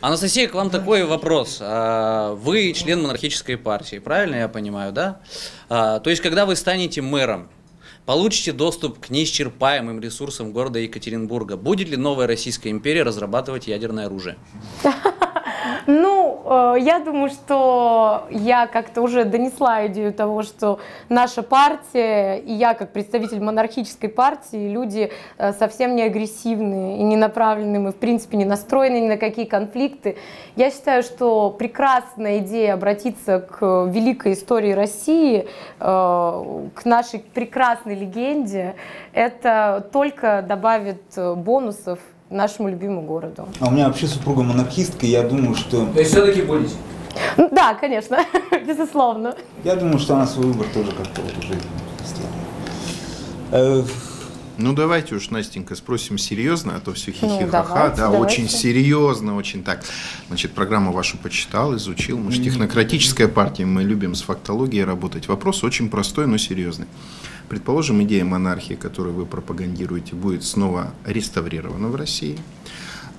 Анастасия, к вам такой вопрос. А, Вы член монархической партии, правильно я понимаю, да? А, То есть, когда вы станете мэром, получите доступ к неисчерпаемым ресурсам города Екатеринбурга. Будет ли новая Российская империя разрабатывать ядерное оружие? Э, я думаю, что я как-то уже донесла идею того, что наша партия и я как представитель монархической партии, люди э, совсем не агрессивные и не направленные, мы в принципе не настроены ни на какие конфликты. Я считаю, что прекрасная идея обратиться к великой истории России, э, к нашей прекрасной легенде, это только добавит бонусов нашему любимому городу. А у меня вообще супруга монархистка, и я думаю, что... То есть, все-таки будете? Ну, Да, конечно, безусловно. Я думаю, что она свой выбор тоже как-то вот уже сделала. Ну давайте уж, Настенька, спросим серьезно, а то все Ну, хихи-ха-ха. давайте, да, давайте. очень серьезно, очень так. Значит, программу вашу почитал, изучил. Мы же технократическая партия, мы любим с фактологией работать. Вопрос очень простой, но серьезный. Предположим, идея монархии, которую вы пропагандируете, будет снова реставрирована в России.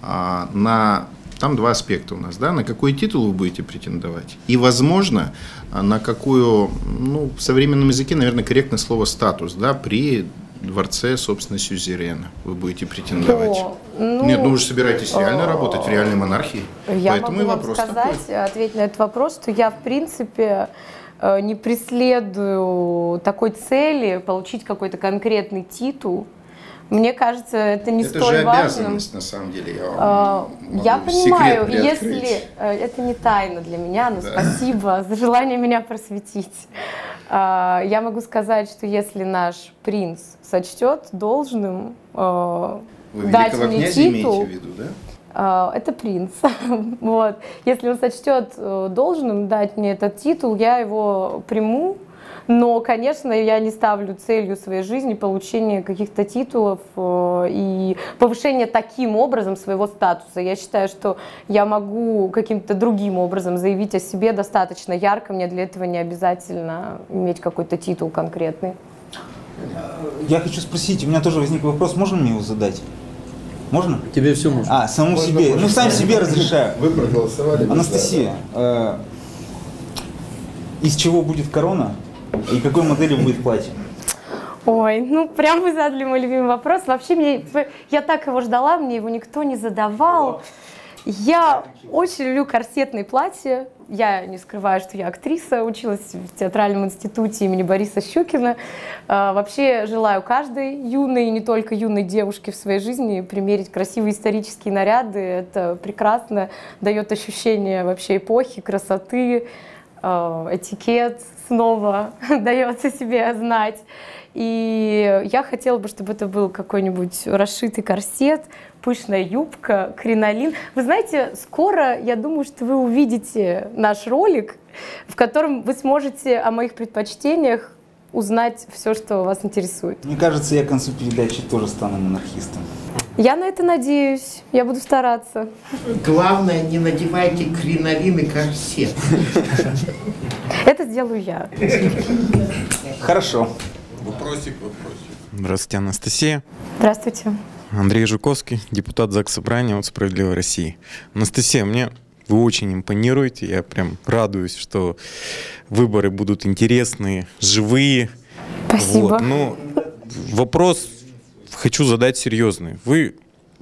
А, на там два аспекта у нас, да, на какой титул вы будете претендовать, и, возможно, на какую, ну, в современном языке, наверное, корректное слово статус, да, при дворце, собственно, сюзерена вы будете претендовать. Ну, Нет, ну вы же собираетесь реально э, работать в реальной монархии, Я поэтому могу и вам вопрос сказать, такой. ответить на этот вопрос, что я, в принципе, э, не преследую такой цели получить какой-то конкретный титул. Мне кажется, это не Это столь же важным. обязанность, на самом деле. Я, А, вам Я понимаю, если это не тайна для меня, но Да. спасибо за желание меня просветить. А, Я могу сказать, что если наш принц сочтет должным э, Вы дать мне титул, в виду, да? а, это принц. вот. Если он сочтет э, должным дать мне этот титул, я его приму. Но, конечно, я не ставлю целью своей жизни получение каких-то титулов э, и повышение таким образом своего статуса. Я считаю, что я могу каким-то другим образом заявить о себе достаточно ярко. Мне для этого не обязательно иметь какой-то титул конкретный. Я хочу спросить, у меня тоже возник вопрос, можно мне его задать? Можно? Тебе все можно. А, самому себе. Ну, сам себе разрешаю. Вы проголосовали. Анастасия, э, из чего будет корона и какой модели будет платье? Ой, ну прям вы задали мой любимый вопрос. Вообще мне, я так его ждала, мне его никто не задавал. Я очень люблю корсетные платья. Я не скрываю, что я актриса, училась в театральном институте имени Бориса Щукина. А, Вообще желаю каждой юной, и не только юной девушке в своей жизни примерить красивые исторические наряды. Это прекрасно, дает ощущение вообще эпохи, красоты, этикет снова дается себе знать. И я хотела бы, чтобы это был какой-нибудь расшитый корсет, пышная юбка, кринолин. Вы знаете, скоро, я думаю, что вы увидите наш ролик, в котором вы сможете о моих предпочтениях узнать все, что вас интересует. Мне кажется, я к концу передачи тоже стану монархистом. Я на это надеюсь, я буду стараться. Главное, не надевайте кринолин и корсет. Это сделаю я. Хорошо. Вопросик, вопросик. Здравствуйте, Анастасия. Здравствуйте. Андрей Жуковский, депутат ЗАГС Собрания от «Справедливой России». Анастасия, мне вы очень импонируете. Я прям радуюсь, что выборы будут интересные, живые. Спасибо. Вот. Но вопрос хочу задать серьезный. Вы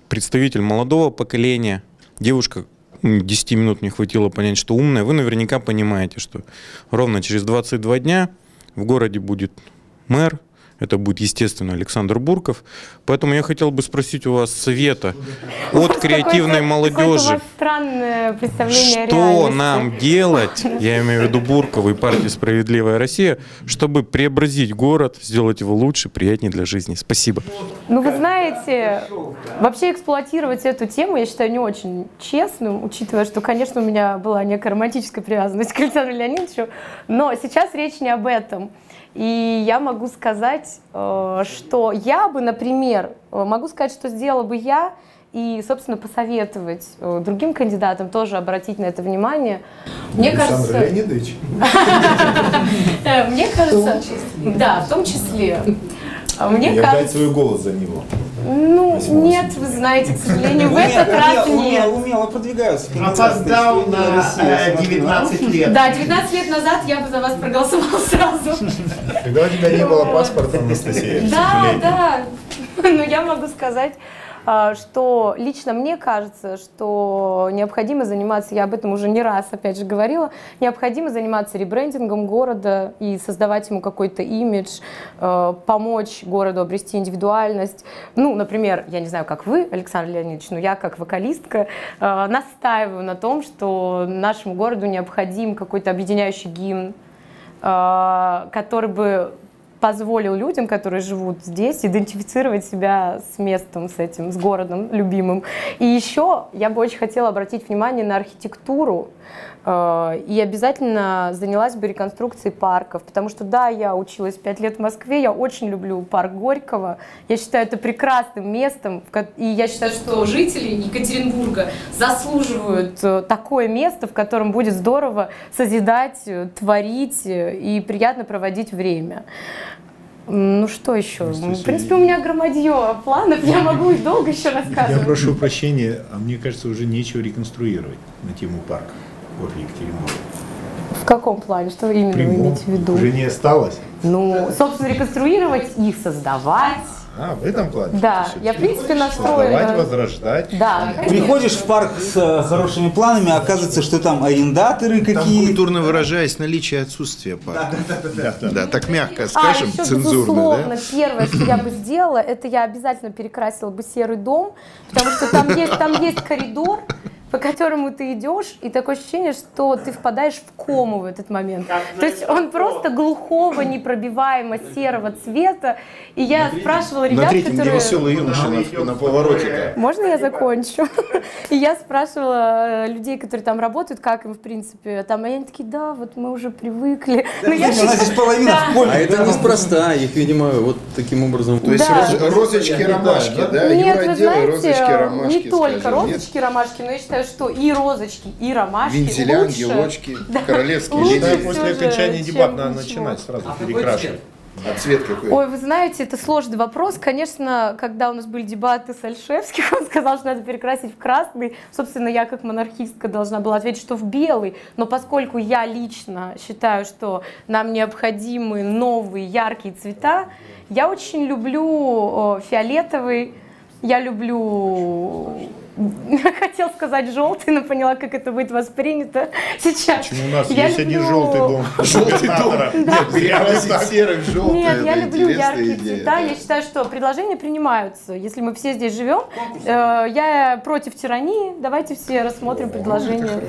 представитель молодого поколения, девушка, м, 10 минут не хватило понять, что умная. Вы наверняка понимаете, что ровно через 22 дня в городе будет мэр, это будет, естественно, Александр Бурков. Поэтому я хотел бы спросить у вас совета от креативной молодежи. странное представление Что нам делать, я имею в виду Буркову и партию «Справедливая Россия», чтобы преобразить город, сделать его лучше, приятнее для жизни? Спасибо. Ну, вы знаете, вообще эксплуатировать эту тему я считаю не очень честным, учитывая, что, конечно, у меня была некая романтическая привязанность к Александру Леонидовичу, но сейчас речь не об этом. И я могу сказать, э, что я бы, например, э, могу сказать, что сделала бы я, и, собственно, посоветовать э, другим кандидатам тоже обратить на это внимание. Мне Александр кажется, Леонидович. мне кажется, да, в том числе. Мне кажется, свой голос за него. Ну, нет, вы знаете, к сожалению, в этот раз нет. умело продвигаются. Опоздал на России, я э, смотрю. 19 лет. Да, 19 лет назад я бы за вас проголосовала сразу. Когда у тебя не было паспорта, Анастасия, Да, да. Но я могу сказать, что лично мне кажется, что необходимо заниматься, я об этом уже не раз, опять же, говорила, необходимо заниматься ребрендингом города и создавать ему какой-то имидж, э, помочь городу обрести индивидуальность. Ну, например, я не знаю, как вы, Александр Леонидович, но я как вокалистка э, настаиваю на том, что нашему городу необходим какой-то объединяющий гимн, э, который бы позволил людям, которые живут здесь, идентифицировать себя с местом, с этим, с городом любимым. И еще я бы очень хотела обратить внимание на архитектуру э, и обязательно занялась бы реконструкцией парков, потому что, да, я училась пять лет в Москве, я очень люблю парк Горького, я считаю это прекрасным местом, и я считаю, что жители Екатеринбурга заслуживают э, такое место, в котором будет здорово созидать, э, творить и приятно проводить время. Ну что еще? В принципе, у меня громадье планов, я могу и долго еще Я рассказывать. прошу прощения, а мне кажется, уже нечего реконструировать на тему парка города Екатеринбурга. В каком плане? Что именно вы имеете в виду? Уже не осталось? Ну, собственно, реконструировать и создавать. А, в этом плане? Да, я, в принципе, Создавать, настроена. возрождать. Да, Приходишь в парк с э, хорошими планами, а оказывается, что там арендаторы Там какие. культурно выражаясь, наличие отсутствия парка. Да, так мягко А, скажем, еще, цензурно, безусловно, да? первое, что я бы сделала, это я обязательно перекрасила бы серый дом, потому что там есть, там есть коридор, по которому ты идешь, и такое ощущение, что ты впадаешь в кому в этот момент. То есть он просто глухого, непробиваемо серого цвета. И я спрашивала ребят, На третьем, которые... веселый юноша на, на повороте. Можно я закончу? И я спрашивала э, людей, которые там работают, как им, в принципе, там, и они такие, да, вот мы уже привыкли. Но я У нас здесь половина Да. в поле. А это да. неспроста, их, видимо, вот таким образом... То есть Да. роз- розочки, ромашки, да? Нет, Юра вы знаете, розочки, ромашки, не только скажем, нет? розочки, ромашки, но я считаю, что и розочки, и ромашки Вензеля, лучше. ангелочки, Да. королевские Лучше После окончания дебат надо ничего. начинать сразу перекрашивать. А цвет какой? Ой, вы знаете, это сложный вопрос. Конечно, когда у нас были дебаты с Альшевским, он сказал, что надо перекрасить в красный. Собственно, я как монархистка должна была ответить, что в белый. Но поскольку я лично считаю, что нам необходимы новые яркие цвета, я очень люблю э, фиолетовый, я люблю... Хотел сказать желтый, но поняла, как это будет воспринято сейчас. Почему у нас Я есть один люблю- желтый дом? Желтый дом? Нет, перекрасить серый желтый. Нет, я люблю яркие идея, цвета. да. Я считаю, что предложения принимаются. Если мы все здесь живем, э, я против тирании. Давайте все рассмотрим предложения.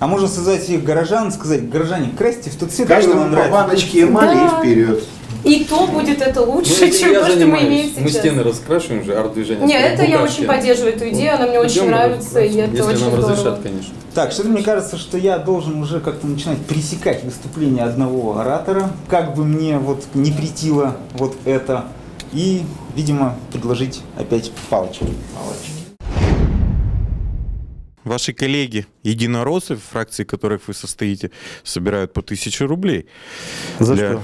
А можно создать всех горожан, сказать, горожане, красьте в тот цвет, который Каждому вам по нравится. баночке эмали Да. и вперед. И то будет это Ну, лучше, этим чем то, что мы имеем занимаюсь. Мы сейчас. стены раскрашиваем же, арт-движение. Нет, это я очень поддерживаю эту идею, она мне очень нравится, и это Если очень нам здорово. разрешат, конечно. Так, что-то мне кажется, что я должен уже как-то начинать пресекать выступление одного оратора, как бы мне вот не притило вот это, и, видимо, предложить опять палочки. Ваши коллеги, единороссы, в фракции которых вы состоите, собирают по тысяче рублей. За для, что?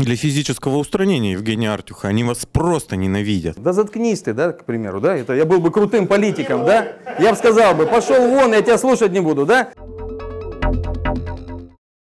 Для физического устранения Евгения Артюха. Они вас просто ненавидят. Да заткнись ты, да, к примеру, да? Это я был бы крутым политиком, да? Я бы сказал бы, пошел вон, я тебя слушать не буду, да?